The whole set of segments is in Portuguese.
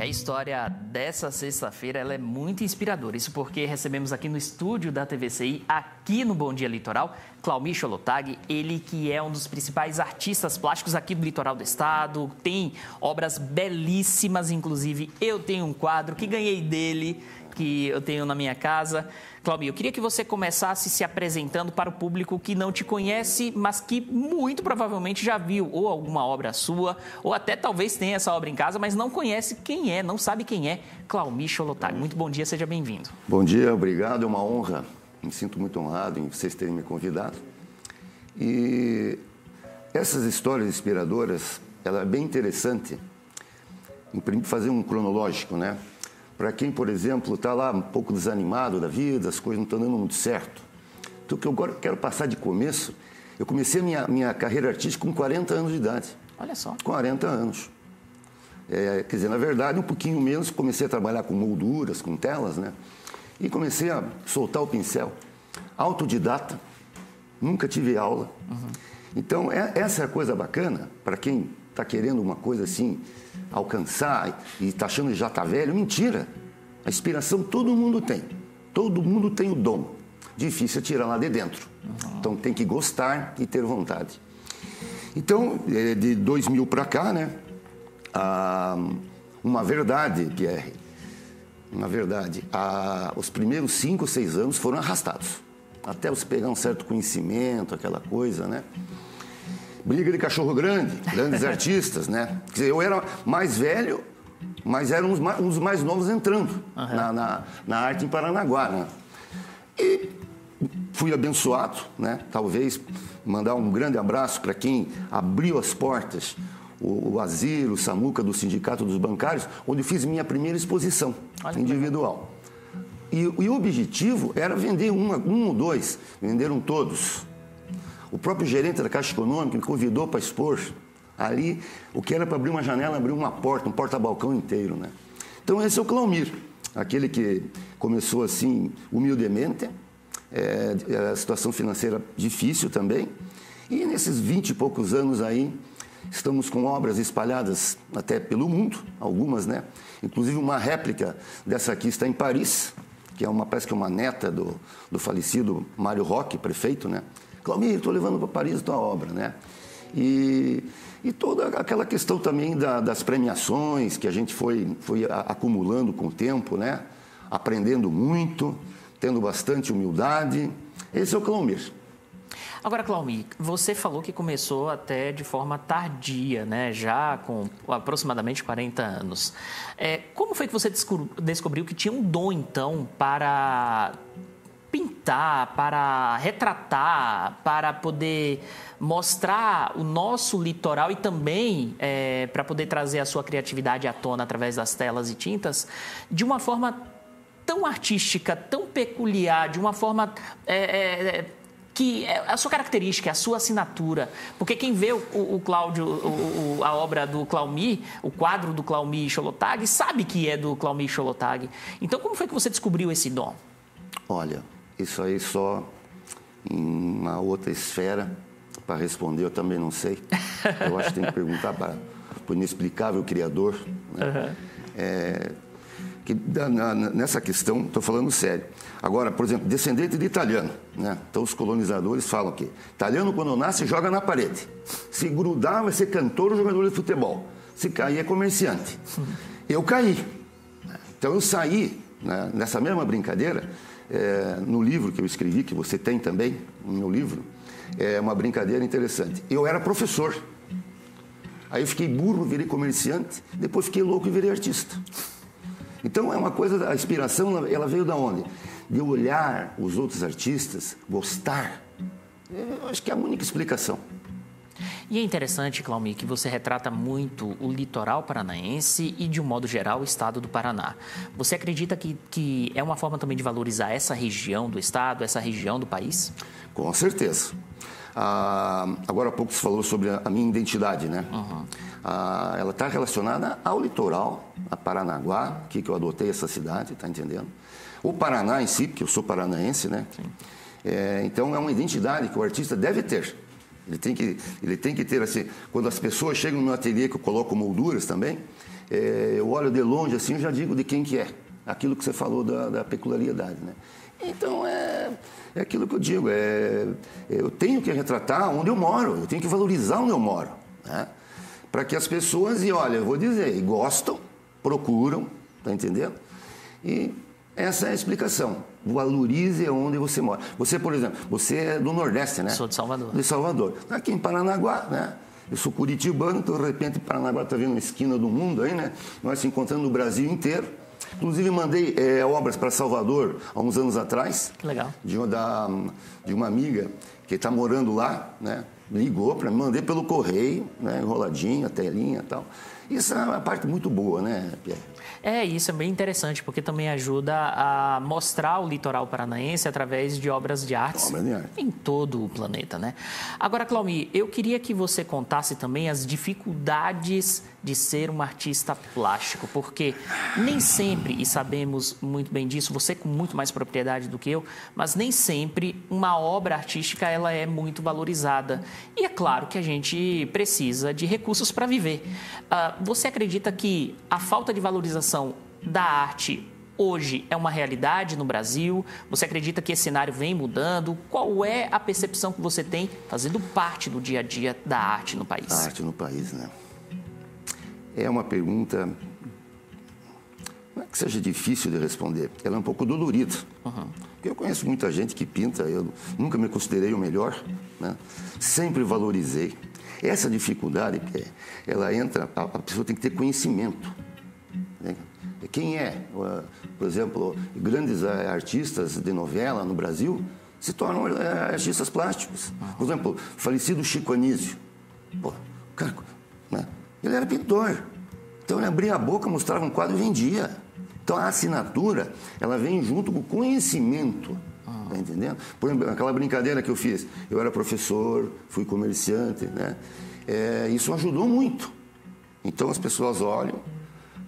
A história dessa sexta-feira ela é muito inspiradora. Isso porque recebemos aqui no estúdio da TVCI, aqui no Bom Dia Litoral, Claumir Cholotag, ele que é um dos principais artistas plásticos aqui do litoral do estado, tem obras belíssimas, inclusive eu tenho um quadro que ganhei dele, que eu tenho na minha casa. Claudio, eu queria que você começasse se apresentando para o público que não te conhece, mas que muito provavelmente já viu ou alguma obra sua, ou até talvez tenha essa obra em casa, mas não conhece quem é, não sabe quem é Claumir Cholotag. Muito bom dia, seja bem-vindo. Bom dia, obrigado, é uma honra. Me sinto muito honrado em vocês terem me convidado. E essas histórias inspiradoras, ela é bem interessante. Fazer um cronológico, né? Para quem, por exemplo, está lá um pouco desanimado da vida, as coisas não estão dando muito certo. Então, o que eu agora quero passar de começo, eu comecei a minha, minha carreira artística com 40 anos de idade. Olha só. 40 anos. É, quer dizer, na verdade, um pouquinho menos, comecei a trabalhar com molduras, com telas, né? E comecei a soltar o pincel. Autodidata, nunca tive aula. Uhum. Então, é, essa é a coisa bacana para quem está querendo uma coisa assim, alcançar e está achando que já está velho. Mentira. A inspiração todo mundo tem. Todo mundo tem o dom. Difícil é tirar lá de dentro. Uhum. Então tem que gostar e ter vontade. Então, é, de 2000 para cá, né? uma verdade, Pierre. Uma verdade. os primeiros cinco, seis anos foram arrastados. Até você pegar um certo conhecimento, aquela coisa, né? briga de cachorro grande, grandes artistas, né? Quer dizer, eu era mais velho, mas era um dos mais, um dos mais novos entrando uhum. na, na, na, arte em Paranaguá, né? E fui abençoado, né? Talvez mandar um grande abraço para quem abriu as portas, o, o Azir, o Samuca do Sindicato dos Bancários, onde fiz minha primeira exposição Olha individual. E, e, o objetivo era vender uma, um ou dois, venderam todos. O próprio gerente da Caixa Econômica me convidou para expor ali o que era para abrir uma janela, abrir uma porta, um porta-balcão inteiro, né? Então esse é o Claumir, aquele que começou assim humildemente, é, a situação financeira difícil também, e nesses vinte e poucos anos aí estamos com obras espalhadas até pelo mundo, algumas, né? Inclusive uma réplica dessa aqui está em Paris, que é uma parece que é uma neta do, do falecido Mário Roque, prefeito, né? Claumir, estou levando para Paris a tua obra, né? E, e toda aquela questão também da, das premiações que a gente foi, foi acumulando com o tempo, né? Aprendendo muito, tendo bastante humildade. Esse é o Claumir. Agora, Claumir, você falou que começou até de forma tardia, né? já com aproximadamente 40 anos. É, como foi que você descobriu que tinha um dom, então, para pintar, para retratar, para poder mostrar o nosso litoral e também é, para poder trazer a sua criatividade à tona através das telas e tintas de uma forma tão artística, tão peculiar, de uma forma é, é, que é a sua característica, a sua assinatura. Porque quem vê o, o Cláudio, o, o, a obra do Claumi, o quadro do Claumi Cholotag, sabe que é do Claumi Cholotag. Então, como foi que você descobriu esse dom? Olha, isso aí só em uma outra esfera para responder, eu também não sei. Eu acho que tem que perguntar para o inexplicável Criador. Né? Uhum. É, que, na, nessa questão, estou falando sério. Agora, por exemplo, descendente de italiano. Né? Então, os colonizadores falam que italiano, quando nasce, joga na parede. Se grudar, vai ser cantor ou jogador de futebol. Se cair, é comerciante. Eu caí. Então, eu saí né, nessa mesma brincadeira é, no livro que eu escrevi, que você tem também no meu livro, é uma brincadeira interessante. Eu era professor. Aí eu fiquei burro, virei comerciante, depois fiquei louco e virei artista. Então é uma coisa, a inspiração ela veio da onde? De olhar os outros artistas, gostar. Eu acho que é a única explicação. E é interessante, Claumi, que você retrata muito o litoral paranaense e, de um modo geral, o estado do Paraná. Você acredita que, que é uma forma também de valorizar essa região do estado, essa região do país? Com certeza. Ah, agora há pouco você falou sobre a, minha identidade, né? Uhum. Ah, ela está relacionada ao litoral, a Paranaguá, que, que eu adotei essa cidade, está entendendo? O Paraná em si, porque eu sou paranaense, né? É, então é uma identidade que o artista deve ter. Ele tem que, ele tem que ter assim, quando as pessoas chegam no meu ateliê que eu coloco molduras também, é, eu olho de longe assim, eu já digo de quem que é. Aquilo que você falou da, da peculiaridade, né? Então, é, é aquilo que eu digo, é, eu tenho que retratar onde eu moro, eu tenho que valorizar onde eu moro, né? Para que as pessoas, e olha, eu vou dizer, gostam, procuram, tá entendendo? E essa é a explicação. Valorize onde você mora. Você, por exemplo, você é do Nordeste, né? Sou de Salvador. De Salvador. Aqui em Paranaguá, né? Eu sou curitibano, então de repente Paranaguá está vendo uma esquina do mundo aí, né? Nós se encontrando no Brasil inteiro. Inclusive mandei é, obras para Salvador há uns anos atrás. Que legal. De da, de uma amiga que está morando lá, né? Ligou para mim, mandei pelo correio, né? Enroladinho, a telinha e tal. Isso é uma parte muito boa, né, Pierre? É, isso é bem interessante, porque também ajuda a mostrar o litoral paranaense através de obras de arte Obra de arte. em todo o planeta, né? Agora, Claumi, eu queria que você contasse também as dificuldades de ser um artista plástico, porque nem sempre, e sabemos muito bem disso, você com muito mais propriedade do que eu, mas nem sempre uma obra artística ela é muito valorizada. E é claro que a gente precisa de recursos para viver. Ah, você acredita que a falta de valorização da arte hoje é uma realidade no Brasil? Você acredita que esse cenário vem mudando? Qual é a percepção que você tem fazendo parte do dia a dia da arte no país? A arte no país, né? É uma pergunta não é que seja difícil de responder, ela é um pouco dolorida. Uhum. Eu conheço muita gente que pinta, eu nunca me considerei o melhor, né? sempre valorizei. Essa dificuldade, ela entra, a pessoa tem que ter conhecimento. Né? Quem é, por exemplo, grandes eh, artistas de novela no Brasil se tornam eh, artistas plásticos. Por exemplo, falecido Chico Anísio. Pô, cara, né? Ele era pintor. Então ele abria a boca, mostrava um quadro e vendia. Então a assinatura, ela vem junto com o conhecimento. Tá entendendo? Por exemplo, aquela brincadeira que eu fiz. Eu era professor, fui comerciante, né? É, isso ajudou muito. Então as pessoas olham,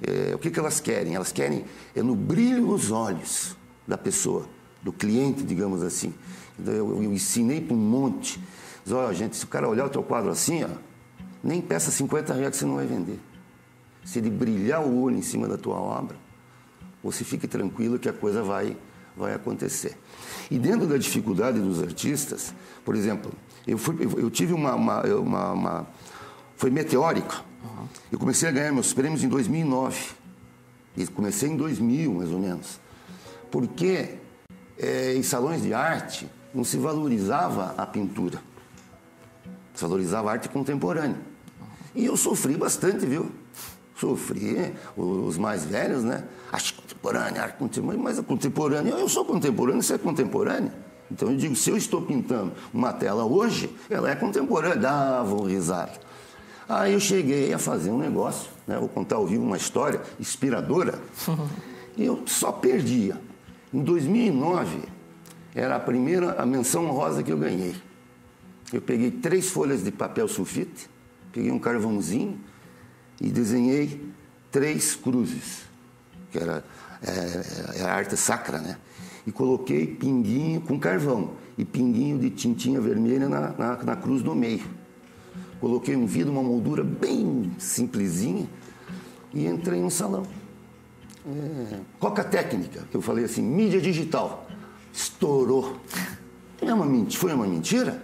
é, o que, que elas querem? Elas querem é no brilho nos olhos da pessoa, do cliente, digamos assim. Então, eu, eu ensinei para um monte. Diz, olha, gente, se o cara olhar o teu quadro assim, ó, nem peça 50 reais que você não vai vender. Se ele brilhar o olho em cima da tua obra, você fique tranquilo que a coisa vai, vai acontecer. E dentro da dificuldade dos artistas, por exemplo, eu, fui, eu, tive uma, uma, uma, uma, Foi meteórico. Uhum. Eu comecei a ganhar meus prêmios em 2009. E comecei em 2000, mais ou menos. Porque é, em salões de arte não se valorizava a pintura. Se valorizava a arte contemporânea. E eu sofri bastante, viu? Sofri, os mais velhos, né? Arte contemporânea, arte contemporânea, mas a contemporânea, eu sou contemporâneo, você é contemporâneo. Então eu digo, se eu estou pintando uma tela hoje, ela é contemporânea, dava risada. Aí eu cheguei a fazer um negócio, né? vou contar ao vivo uma história inspiradora, e eu só perdia. Em 2009, era a primeira a menção rosa que eu ganhei. Eu peguei três folhas de papel sulfite, peguei um carvãozinho e desenhei três cruzes, que era é, é a arte sacra, né? E coloquei pinguinho com carvão e pinguinho de tintinha vermelha na, na, na cruz do meio. Coloquei um vidro, uma moldura bem simplesinha e entrei no salão. É, qual que é a técnica? Eu falei assim, mídia digital. Estourou. É uma mentira, foi uma mentira?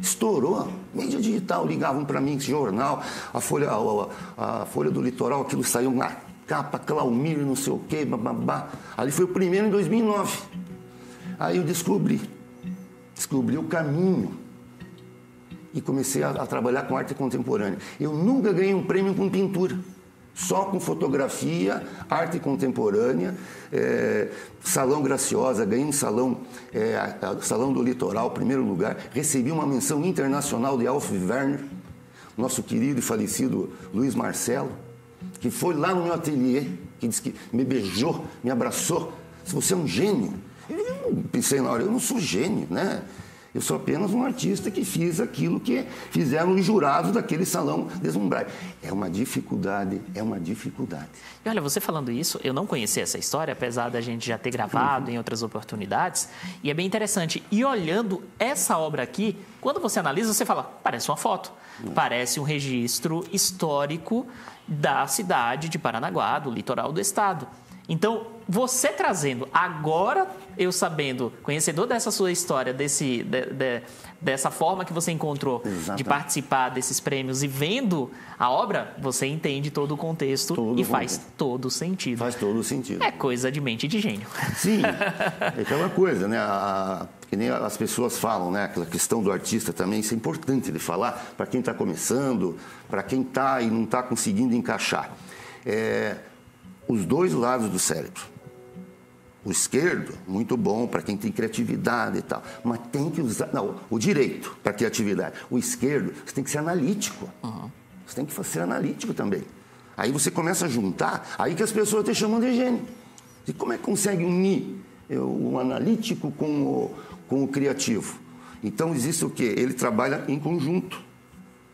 Estourou. Mídia digital, ligavam para mim, jornal, a Folha, a, a, Folha do Litoral, aquilo saiu na capa, Claumir, não sei o quê, bababá. Ali foi o primeiro em 2009. Aí eu descobri, descobri o caminho e comecei a, a, trabalhar com arte contemporânea. Eu nunca ganhei um prêmio com pintura, só com fotografia, arte contemporânea, é, Salão Graciosa, ganhei um salão, é, a, Salão do Litoral, primeiro lugar, recebi uma menção internacional de Alf Werner, nosso querido e falecido Luiz Marcelo, que foi lá no meu ateliê, que disse que me beijou, me abraçou, se você é um gênio. Eu pensei na hora, eu não sou gênio, né? Eu sou apenas um artista que fiz aquilo que fizeram os jurados daquele salão deslumbrar. É uma dificuldade, é uma dificuldade. E olha, você falando isso, eu não conhecia essa história, apesar da gente já ter gravado uhum. em outras oportunidades, e é bem interessante. E olhando essa obra aqui, quando você analisa, você fala, parece uma foto, uhum. parece um registro histórico da cidade de Paranaguá, do litoral do estado. Então, você trazendo agora, eu sabendo, conhecedor dessa sua história, desse, de, de, dessa forma que você encontrou Exatamente. de participar desses prêmios e vendo a obra, você entende todo o contexto todo e faz todo sentido. Faz todo o sentido. É coisa de mente de gênio. Sim, é aquela coisa, né? A, que nem as pessoas falam, né? Aquela questão do artista também, isso é importante de falar para quem está começando, para quem está e não está conseguindo encaixar. É, os dois lados do cérebro. O esquerdo, muito bom para quem tem criatividade e tal, mas tem que usar. Não, o direito para criatividade. O esquerdo, você tem que ser analítico. Uhum. Você tem que ser analítico também. Aí você começa a juntar, aí que as pessoas te chamam de gênio. E como é que consegue unir o analítico com o, com o criativo? Então existe o quê? Ele trabalha em conjunto.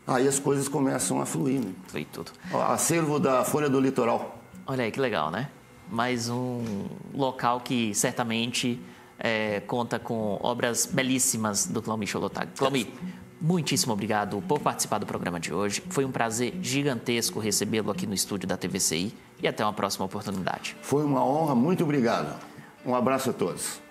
Aí as coisas começam a fluir. Né? Flui tudo. O acervo da Folha do Litoral. Olha aí que legal, né? Mais um local que certamente é, conta com obras belíssimas do Claumi Cholotag. Claumi, muitíssimo obrigado por participar do programa de hoje. Foi um prazer gigantesco recebê-lo aqui no estúdio da TVCI e até uma próxima oportunidade. Foi uma honra, muito obrigado. Um abraço a todos.